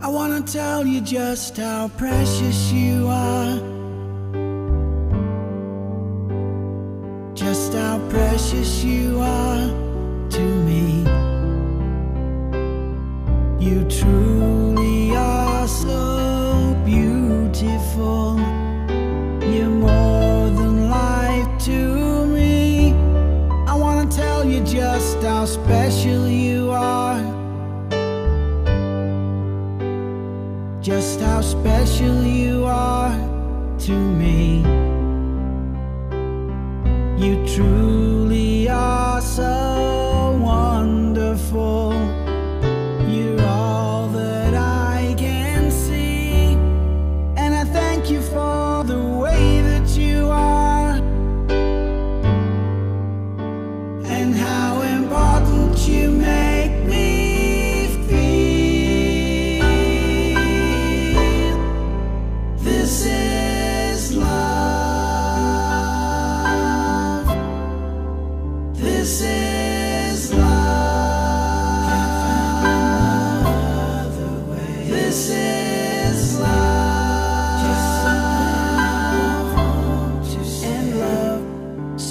I wanna tell you just how precious you are. Just how precious you are to me. You truly are so beautiful. You're more than life to me. I wanna tell you just how special you are. Just how special you are to me. You truly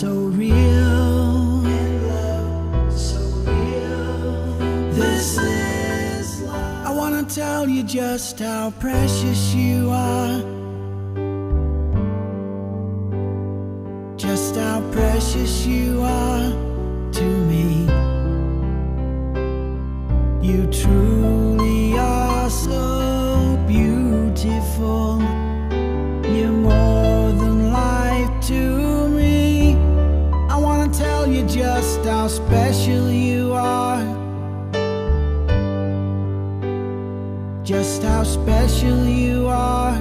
so real. So real. This is love. I wanna tell you just how precious you are. Just how precious you are just how special you are. Just how special you are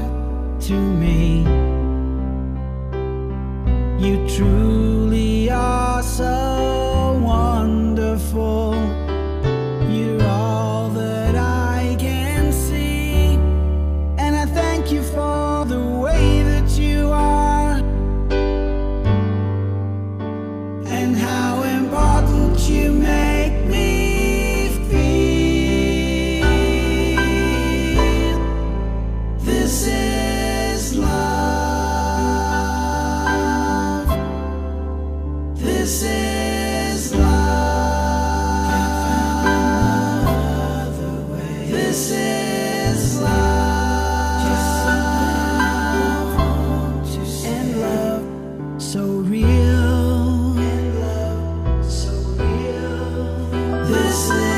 to me. You truly This is love. This is love. And love so real. And love so real. This is